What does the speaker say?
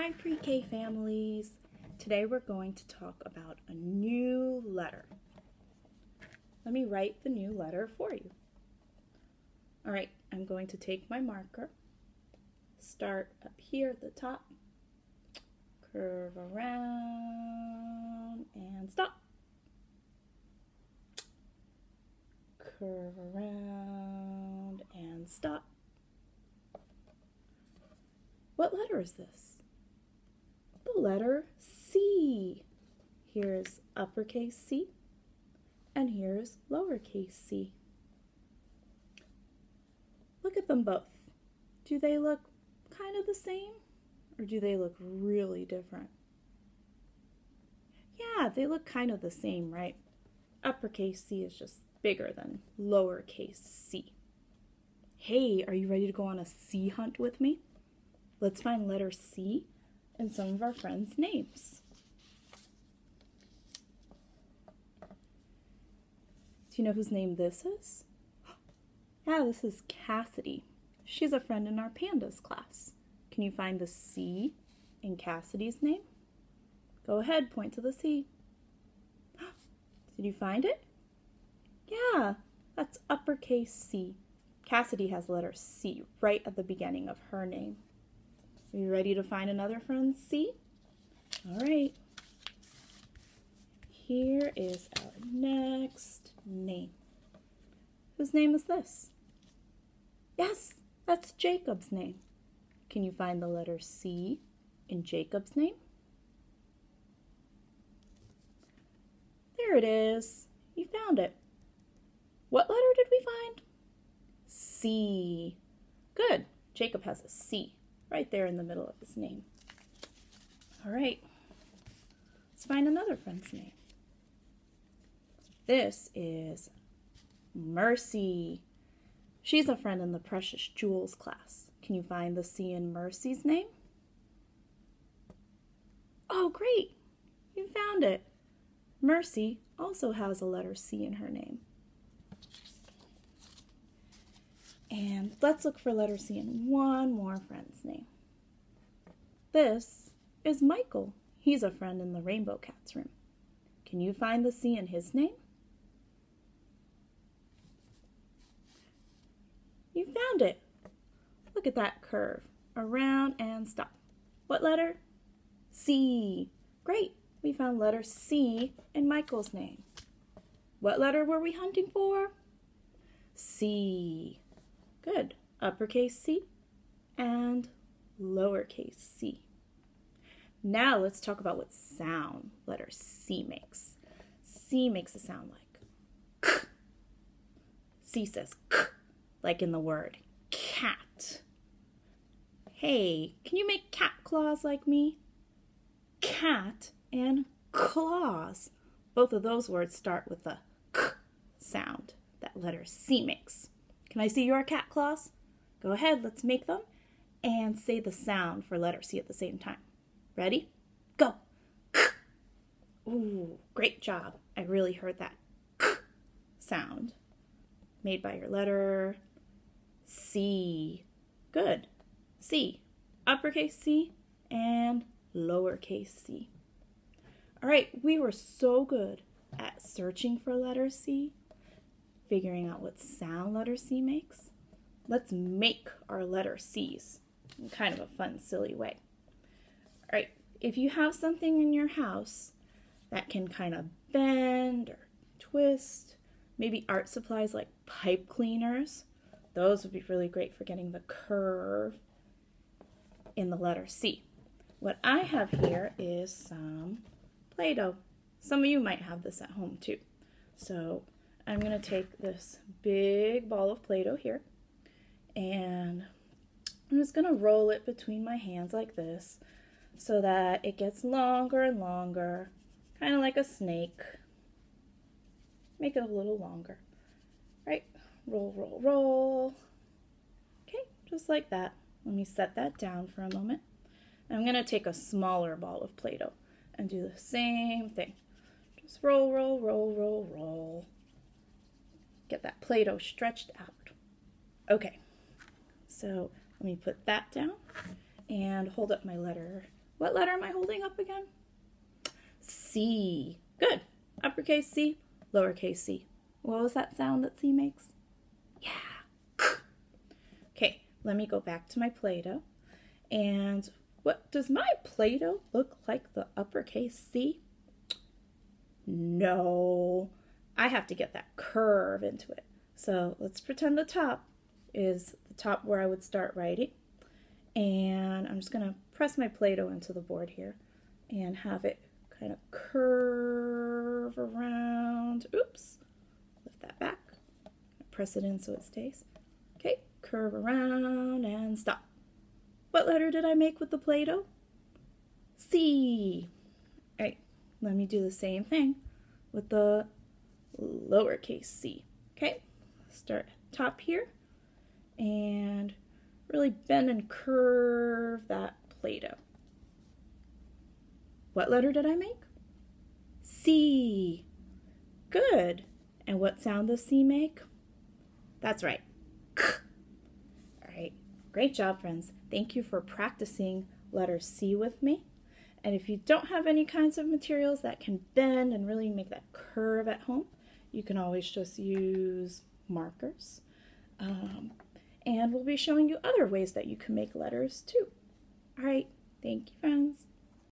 Hi pre-K families. Today we're going to talk about a new letter. Let me write the new letter for you. All right, I'm going to take my marker, start up here at the top, curve around and stop. Curve around and stop. What letter is this? Letter C. Here's uppercase C, and here's lowercase c. Look at them both. Do they look kind of the same, or do they look really different? Yeah, they look kind of the same, right? Uppercase C is just bigger than lowercase c. Hey, are you ready to go on a C hunt with me? Let's find letter C in some of our friends' names. Do you know whose name this is? Yeah, this is Cassidy. She's a friend in our pandas class. Can you find the C in Cassidy's name? Go ahead, point to the C. Did you find it? Yeah, that's uppercase C. Cassidy has letter C right at the beginning of her name. Are you ready to find another friend C? All right. Here is our next name. Whose name is this? Yes, that's Jacob's name. Can you find the letter C in Jacob's name? There it is. You found it. What letter did we find? C. Good. Jacob has a C right there in the middle of his name. All right, let's find another friend's name. This is Mercy. She's a friend in the Precious Jewels class. Can you find the C in Mercy's name? Oh, great! You found it. Mercy also has a letter C in her name. And let's look for letter C in one more friend's name. This is Michael. He's a friend in the Rainbow Cats room. Can you find the C in his name? You found it. Look at that curve. Around and stop. What letter? C. Great. We found letter C in Michael's name. What letter were we hunting for? C. Good. Uppercase C and lowercase c. Now let's talk about what sound letter C makes. C makes a sound like k. C says k, like in the word cat. Hey, can you make cat claws like me? Cat and claws. Both of those words start with the k sound that letter C makes. Can I see your cat claws? Go ahead, let's make them and say the sound for letter C at the same time. Ready? Go. Ooh, great job. I really heard that sound made by your letter C. Good. C. Uppercase C and lowercase c. All right, we were so good at searching for letter C figuring out what sound letter C makes, let's make our letter C's in kind of a fun, silly way. All right, if you have something in your house that can kind of bend or twist, maybe art supplies like pipe cleaners, those would be really great for getting the curve in the letter C. What I have here is some Play-Doh. Some of you might have this at home too. So I'm going to take this big ball of Play-Doh here and I'm just going to roll it between my hands like this so that it gets longer and longer, kind of like a snake. Make it a little longer. Right? Roll, roll, roll. Okay, just like that. Let me set that down for a moment. I'm going to take a smaller ball of Play-Doh and do the same thing. Just roll, roll, roll, roll, roll. Get that Play-Doh stretched out. Okay, so let me put that down and hold up my letter What letter am I holding up again? C. Good. Uppercase C, lowercase c. What was that sound that C makes? Yeah. Okay, let me go back to my Play-Doh. And what does my Play-Doh look like the uppercase C? No. I have to get that curve into it. So let's pretend the top is the top where I would start writing. And I'm just going to press my Play-Doh into the board here and have it kind of curve around. Oops, lift that back. Press it in so it stays. Okay, curve around and stop. What letter did I make with the Play-Doh? C. All right, let me do the same thing with the lowercase c. Okay, start top here and really bend and curve that Play-Doh. What letter did I make? C. Good. And what sound does C make? That's right. All right. Great job, friends. Thank you for practicing letter C with me. And if you don't have any kinds of materials that can bend and really make that curve at home, you can always just use markers. Um, and we'll be showing you other ways that you can make letters too. All right. Thank you, friends.